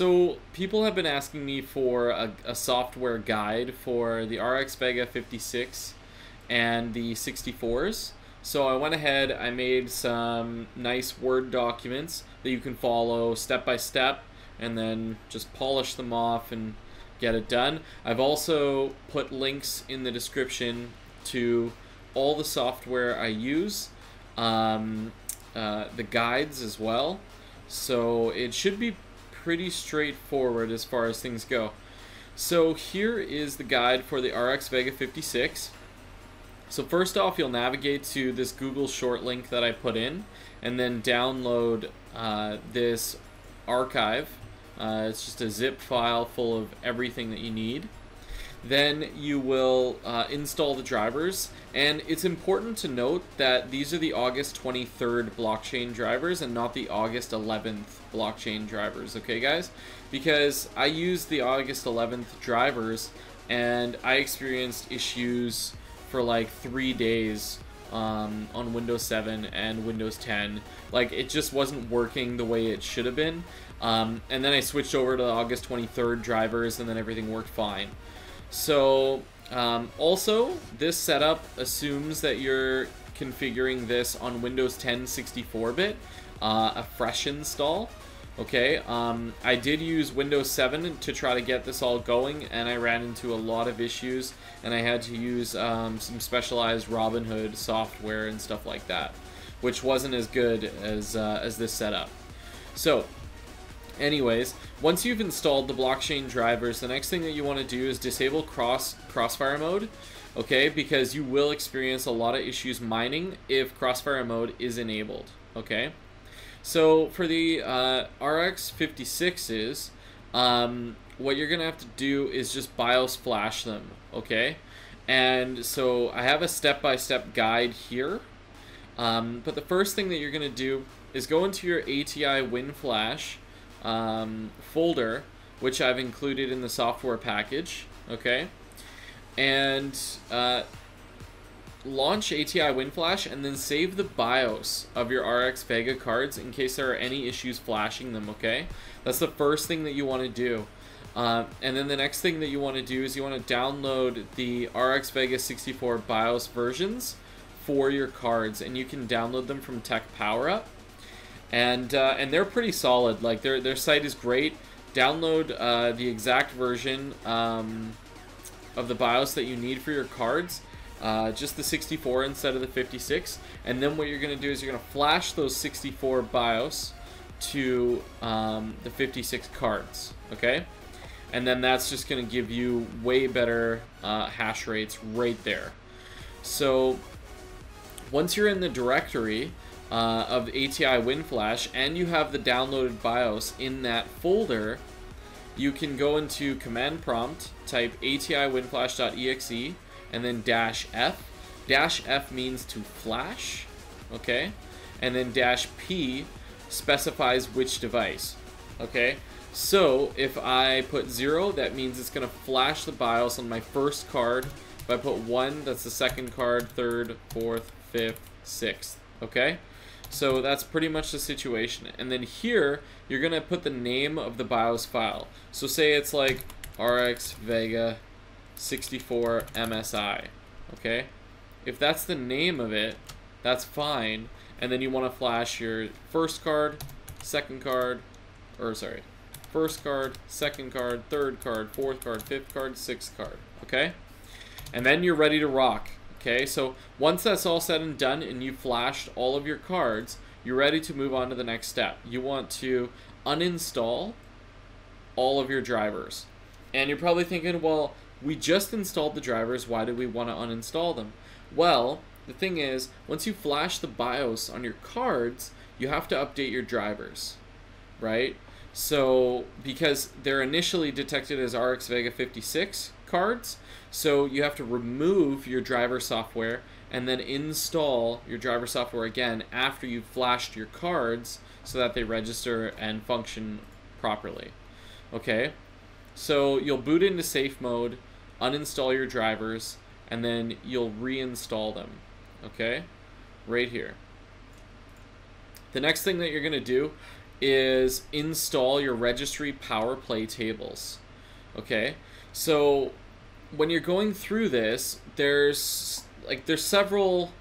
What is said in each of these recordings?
So people have been asking me for a, a software guide for the RX Vega 56 and the 64s. So I went ahead, I made some nice Word documents that you can follow step by step and then just polish them off and get it done. I've also put links in the description to all the software I use, um, uh, the guides as well. So it should be pretty straightforward as far as things go. So here is the guide for the RX Vega 56. So first off, you'll navigate to this Google short link that I put in, and then download uh, this archive. Uh, it's just a zip file full of everything that you need. Then you will uh, install the drivers, and it's important to note that these are the August 23rd blockchain drivers and not the August 11th blockchain drivers, okay, guys? Because I used the August 11th drivers and I experienced issues for like three days um, on Windows 7 and Windows 10. Like, it just wasn't working the way it should have been. Um, and then I switched over to the August 23rd drivers, and then everything worked fine. So, um, also, this setup assumes that you're configuring this on Windows 10 64-bit, uh, a fresh install. Okay, um, I did use Windows 7 to try to get this all going, and I ran into a lot of issues, and I had to use um, some specialized Robinhood software and stuff like that, which wasn't as good as, uh, as this setup. So, anyways, once you've installed the blockchain drivers, the next thing that you want to do is disable cross crossfire mode, okay? Because you will experience a lot of issues mining if crossfire mode is enabled, okay? So for the uh, RX 56s, um, what you're gonna have to do is just BIOS flash them, okay? And so I have a step-by-step -step guide here. Um, but the first thing that you're gonna do is go into your ATI WinFlash um, folder, which I've included in the software package, okay? And uh, launch ATI WinFlash and then save the BIOS of your RX Vega cards in case there are any issues flashing them, okay? That's the first thing that you want to do. Uh, and then the next thing that you want to do is you want to download the RX Vega 64 BIOS versions for your cards, and you can download them from Tech PowerUp and uh, and they're pretty solid. Like their their site is great. Download uh, the exact version um, of the BIOS that you need for your cards. Uh, just the 64 instead of the 56 and then what you're going to do is you're going to flash those 64 BIOS to um, the 56 cards okay and then that's just going to give you way better uh, hash rates right there so once you're in the directory uh, of ATI WinFlash and you have the downloaded BIOS in that folder, you can go into command prompt, type ATI WinFlash.exe, and then dash F. Dash F means to flash, okay? And then dash P specifies which device, okay? So if I put zero, that means it's gonna flash the BIOS on my first card. If I put one, that's the second card, third, fourth, fifth, sixth, okay? So that's pretty much the situation. And then here, you're going to put the name of the BIOS file. So say it's like RX Vega 64 MSI, okay? If that's the name of it, that's fine. And then you want to flash your first card, second card, or sorry, first card, second card, third card, fourth card, fifth card, sixth card, okay? And then you're ready to rock. Okay, so once that's all said and done and you've flashed all of your cards, you're ready to move on to the next step. You want to uninstall all of your drivers. And you're probably thinking, well, we just installed the drivers, why do we want to uninstall them? Well, the thing is, once you flash the BIOS on your cards, you have to update your drivers, right? So, because they're initially detected as RX Vega 56 cards, so you have to remove your driver software and then install your driver software again after you've flashed your cards so that they register and function properly. Okay, so you'll boot into safe mode, uninstall your drivers, and then you'll reinstall them. Okay, right here. The next thing that you're going to do is install your registry power play tables. Okay, so when you're going through this, there's like there's several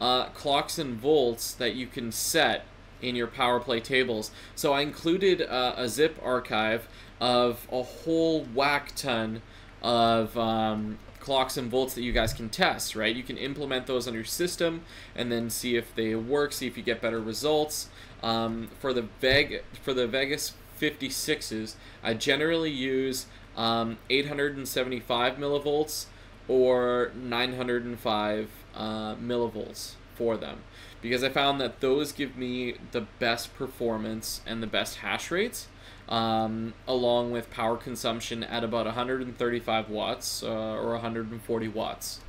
uh, clocks and volts that you can set in your power play tables. So I included uh, a zip archive of a whole whack ton of um, clocks and volts that you guys can test, right? You can implement those on your system and then see if they work, see if you get better results. Um, for the Veg for the Vegas 56s, I generally use um, 875 millivolts or 905 uh, millivolts for them because I found that those give me the best performance and the best hash rates um, along with power consumption at about 135 watts uh, or 140 watts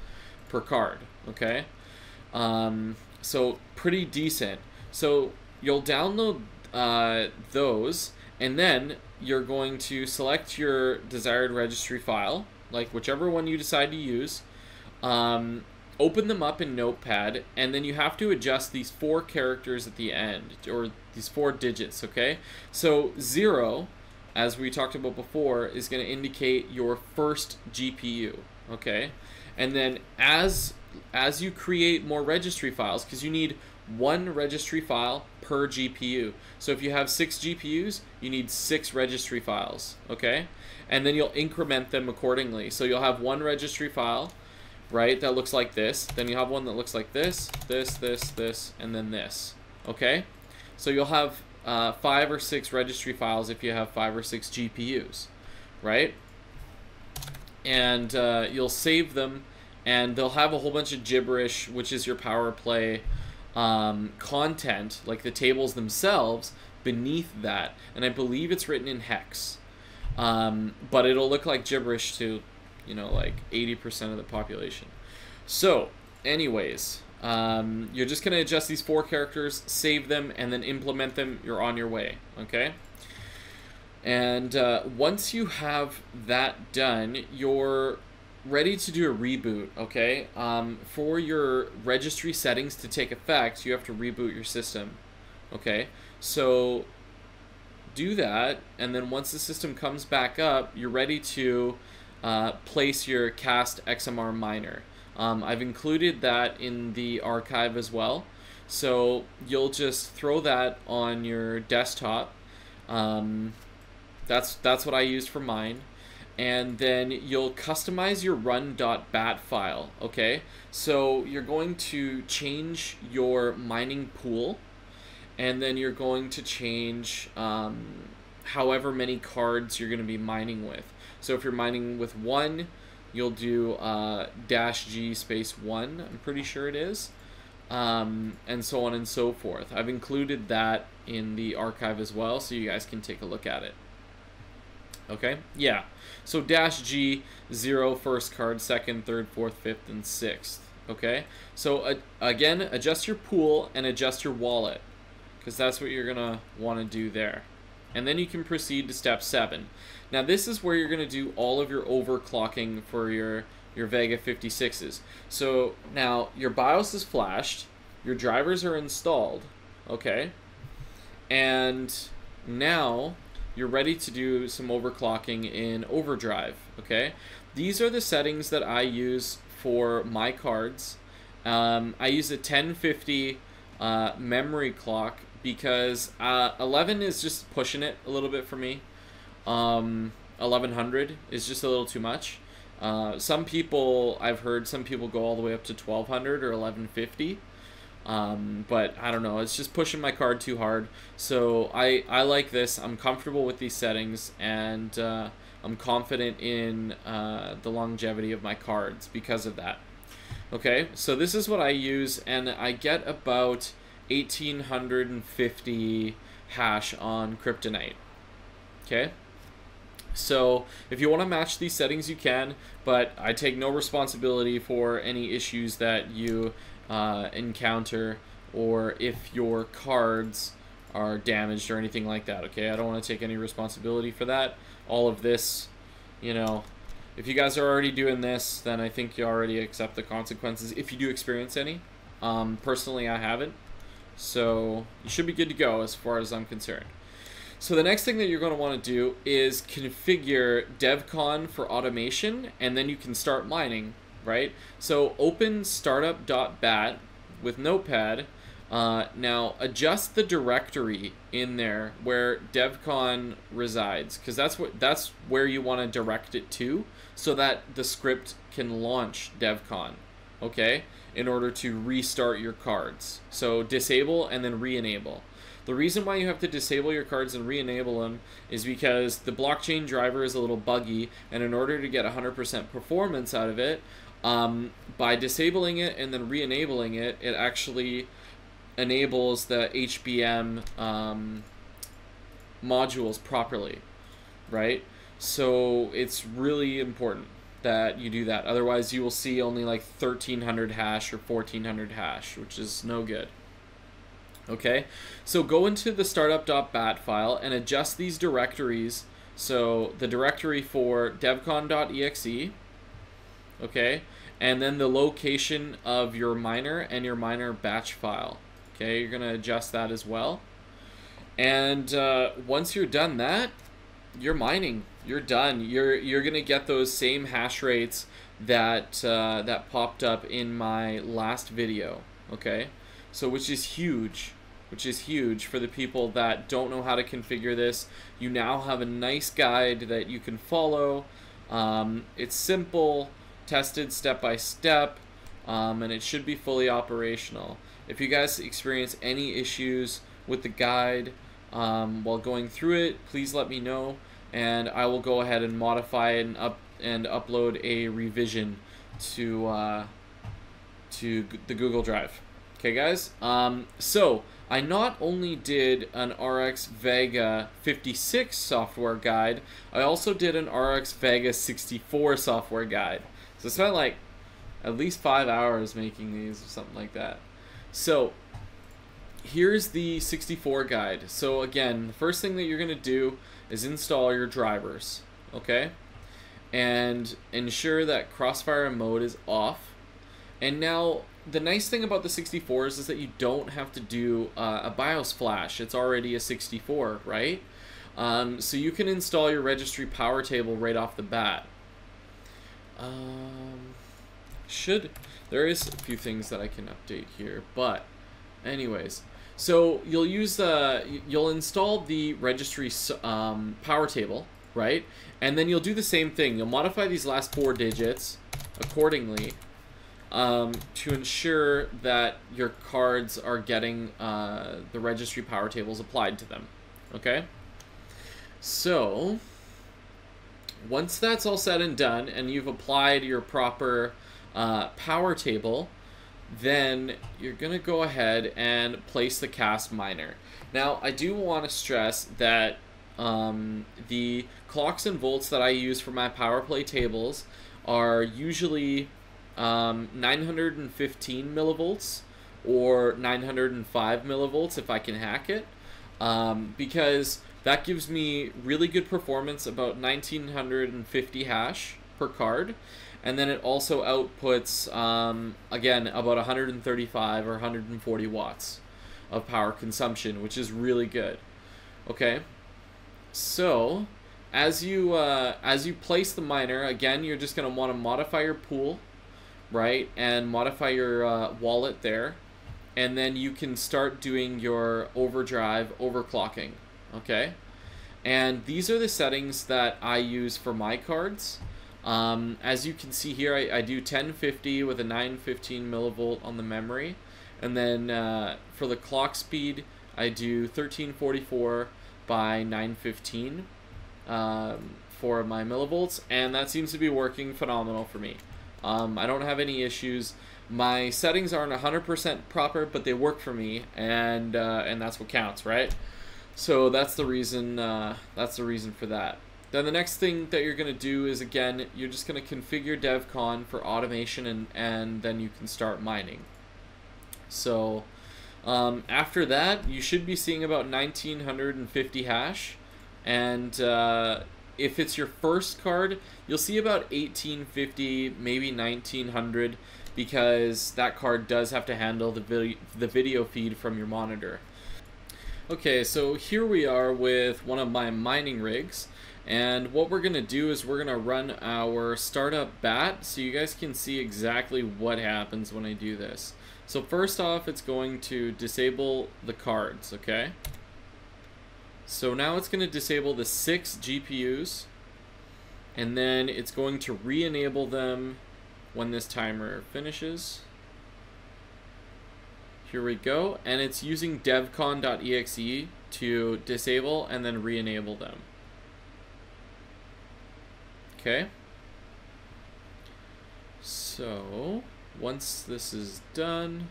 per card. Okay, um, so pretty decent. So you'll download uh, those, and then you're going to select your desired registry file, like whichever one you decide to use. Um, open them up in Notepad, and then you have to adjust these four characters at the end, or these four digits, okay? So zero, as we talked about before, is going to indicate your first GPU, okay? And then as as you create more registry files, because you need one registry file per GPU. So if you have six GPUs, you need six registry files, okay? And then you'll increment them accordingly. So you'll have one registry file, right, that looks like this. Then you have one that looks like this, this, this, this, and then this, okay? So you'll have uh, five or six registry files if you have five or six GPUs, right? And uh, you'll save them, and they'll have a whole bunch of gibberish, which is your power play um, content, like the tables themselves, beneath that. And I believe it's written in hex. Um, but it'll look like gibberish to, you know, like 80% of the population. So, anyways, um, you're just going to adjust these four characters, save them, and then implement them. You're on your way, okay? And uh, once you have that done, you're ready to do a reboot, okay? Um, for your registry settings to take effect, you have to reboot your system, okay? So do that, and then once the system comes back up, you're ready to uh, place your cast XMR miner. Um, I've included that in the archive as well. So you'll just throw that on your desktop. Um, that's that's what I used for mine and then you'll customize your run.bat file, okay? So you're going to change your mining pool, and then you're going to change um, however many cards you're going to be mining with. So if you're mining with one, you'll do uh, dash G space one, I'm pretty sure it is, um, and so on and so forth. I've included that in the archive as well, so you guys can take a look at it. Okay, yeah. So dash G, zero, first card, second, third, fourth, fifth, and sixth. Okay, so uh, again, adjust your pool and adjust your wallet because that's what you're gonna want to do there. And then you can proceed to step seven. Now this is where you're gonna do all of your overclocking for your your Vega 56s. So now your BIOS is flashed, your drivers are installed, okay, and now you're ready to do some overclocking in overdrive okay? These are the settings that I use for my cards. Um, I use a 1050 uh, memory clock because uh, 11 is just pushing it a little bit for me. Um, 1100 is just a little too much. Uh, some people I've heard some people go all the way up to 1200 or 1150 um, but I don't know, it's just pushing my card too hard. So I, I like this. I'm comfortable with these settings, and uh, I'm confident in uh, the longevity of my cards because of that. Okay, so this is what I use, and I get about 1850 hash on CryptoNight. Okay? So if you want to match these settings, you can, but I take no responsibility for any issues that you uh, encounter or if your cards are damaged or anything like that, okay? I don't want to take any responsibility for that. All of this, you know, if you guys are already doing this, then I think you already accept the consequences if you do experience any. Um, personally, I haven't. So you should be good to go as far as I'm concerned. So the next thing that you're going to want to do is configure DevCon for automation, and then you can start mining, right? So open startup.bat with Notepad. Uh, now adjust the directory in there where DevCon resides, because that's what that's where you want to direct it to, so that the script can launch DevCon. Okay, in order to restart your cards. So disable and then re-enable. The reason why you have to disable your cards and re-enable them is because the blockchain driver is a little buggy, and in order to get 100% performance out of it, um, by disabling it and then re-enabling it, it actually enables the HBM um, modules properly, right? So it's really important that you do that. Otherwise, you will see only like 1300 hash or 1400 hash, which is no good. Okay, so go into the startup.bat file and adjust these directories. So the directory for devcon.exe, okay, and then the location of your miner and your miner batch file. Okay, you're gonna adjust that as well. And uh, once you're done that, you're mining. You're done. You're you're gonna get those same hash rates that uh, that popped up in my last video. Okay, so which is huge which is huge for the people that don't know how to configure this. You now have a nice guide that you can follow. Um, it's simple, tested step by step, um, and it should be fully operational. If you guys experience any issues with the guide um, while going through it, please let me know, and I will go ahead and modify and up and upload a revision to uh, to the Google Drive. Okay, guys. Um, so I not only did an RX Vega 56 software guide, I also did an RX Vega 64 software guide. So I spent like at least five hours making these or something like that. So here's the 64 guide. So again, the first thing that you're going to do is install your drivers, okay? And ensure that crossfire mode is off. And now the nice thing about the 64s is that you don't have to do uh, a BIOS flash. It's already a 64, right? Um, so you can install your registry power table right off the bat. Um, should there is a few things that I can update here, but anyways, so you'll use the you'll install the registry um, power table, right? And then you'll do the same thing. You'll modify these last four digits accordingly um, to ensure that your cards are getting uh, the registry power tables applied to them. Okay? So, once that's all said and done, and you've applied your proper uh, power table, then you're going to go ahead and place the cast miner. Now, I do want to stress that um, the clocks and volts that I use for my power play tables are usually um, 915 millivolts or 905 millivolts if I can hack it, um, because that gives me really good performance, about 1950 hash per card, and then it also outputs um, again about 135 or 140 watts of power consumption, which is really good. Okay, so as you uh, as you place the miner, again, you're just going to want to modify your pool right? And modify your uh, wallet there. And then you can start doing your overdrive overclocking, okay? And these are the settings that I use for my cards. Um, as you can see here, I, I, do 1050 with a 915 millivolt on the memory. And then uh, for the clock speed, I do 1344 by 915 um, for my millivolts. And that seems to be working phenomenal for me. Um, I don't have any issues. My settings aren't 100% proper, but they work for me, and uh, and that's what counts, right? So that's the reason. Uh, that's the reason for that. Then the next thing that you're going to do is again, you're just going to configure DevCon for automation, and and then you can start mining. So um, after that, you should be seeing about 1950 hash, and uh, if it's your first card, you'll see about 1850, maybe 1900, because that card does have to handle the video, the video feed from your monitor. Okay, so here we are with one of my mining rigs. And what we're going to do is we're going to run our startup bat so you guys can see exactly what happens when I do this. So first off, it's going to disable the cards, okay? So now it's going to disable the six GPUs, and then it's going to re-enable them when this timer finishes. Here we go, and it's using devcon.exe to disable and then re-enable them. Okay. So, once this is done,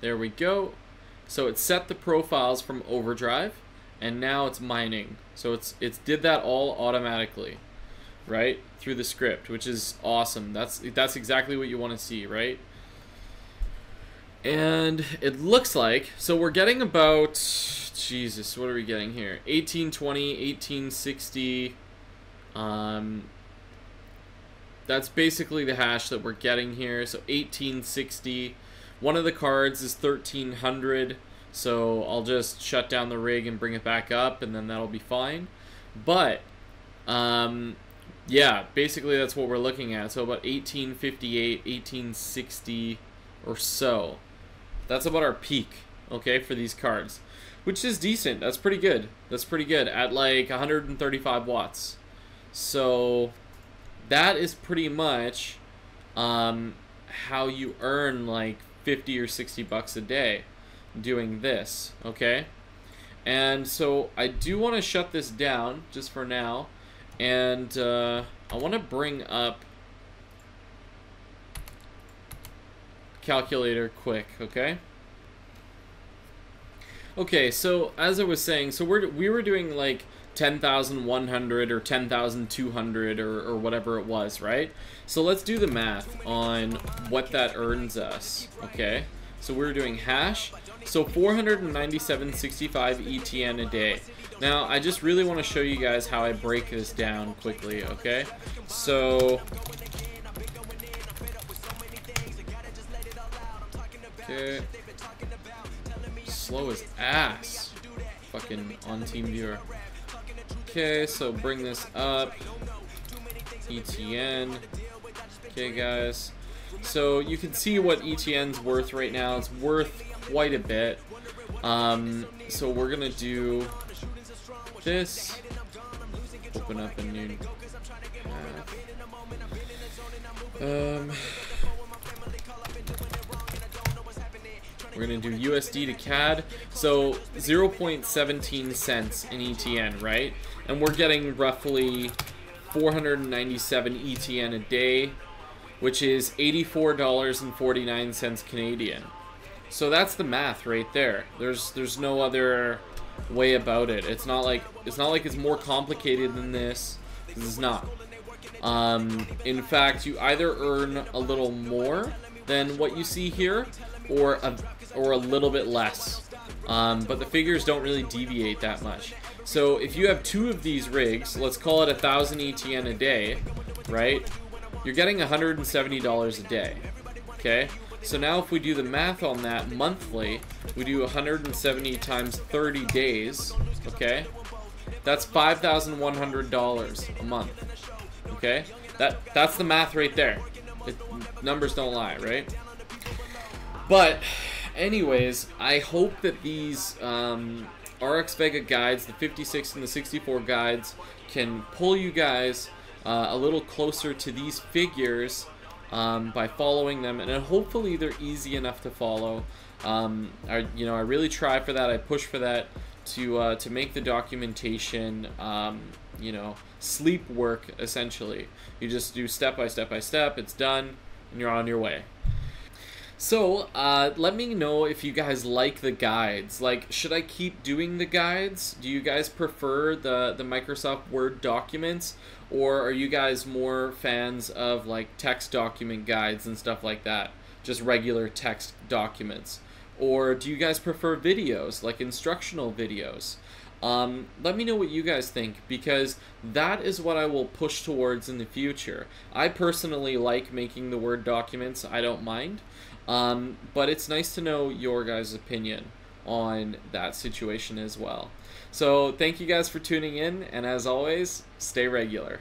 there we go. So it set the profiles from overdrive, and now it's mining. So it's it's did that all automatically, right? Through the script, which is awesome. That's that's exactly what you want to see, right? And it looks like, so we're getting about, Jesus, what are we getting here? 1820, 1860. Um, that's basically the hash that we're getting here. So 1860. One of the cards is 1300. So I'll just shut down the rig and bring it back up, and then that'll be fine. But, um, yeah, basically that's what we're looking at. So about 1858, 1860 or so. That's about our peak, okay, for these cards. Which is decent. That's pretty good. That's pretty good. At like 135 watts. So, that is pretty much um, how you earn like 50 or 60 bucks a day doing this, okay? And so I do want to shut this down just for now. And uh, I want to bring up calculator quick, okay? Okay, so as I was saying, so we're, we were doing like 10,100 or 10,200 or, or whatever it was, right? So let's do the math on what that earns us, okay? So we're doing hash, so 497.65 ETN a day. Now, I just really want to show you guys how I break this down quickly, okay? So, Okay. Slow as ass. Fucking on TeamViewer. Okay, so bring this up. ETN. Okay, guys. So you can see what ETN's worth right now. It's worth quite a bit. Um, so we're gonna do this. Open up a new. Um. We're going to do USD to CAD. So 0.17 cents in ETN, right? And we're getting roughly 497 ETN a day, which is $84.49 Canadian. So that's the math right there. There's there's no other way about it. It's not like it's not like it's more complicated than this. This is not. Um, in fact, you either earn a little more than what you see here, or a or a little bit less. Um, but the figures don't really deviate that much. So if you have two of these rigs, let's call it a thousand ETN a day, right? You're getting $170 a day, okay? So now if we do the math on that monthly, we do 170 times 30 days, okay? That's $5,100 a month, okay? That That's the math right there. It, numbers don't lie, right? But anyways, I hope that these um, RX Vega guides, the 56 and the 64 guides, can pull you guys uh, a little closer to these figures um, by following them, and hopefully they're easy enough to follow. Um, I, you know, I really try for that. I push for that to uh, to make the documentation, um, you know, sleep work essentially. You just do step by step by step. It's done, and you're on your way. So, uh, let me know if you guys like the guides. Like, should I keep doing the guides? Do you guys prefer the, the Microsoft Word documents? Or are you guys more fans of, like, text document guides and stuff like that? Just regular text documents? Or do you guys prefer videos, like instructional videos? Um, let me know what you guys think because that is what I will push towards in the future. I personally like making the Word documents, I don't mind. Um, but it's nice to know your guys' opinion on that situation as well. So thank you guys for tuning in, and as always, stay regular.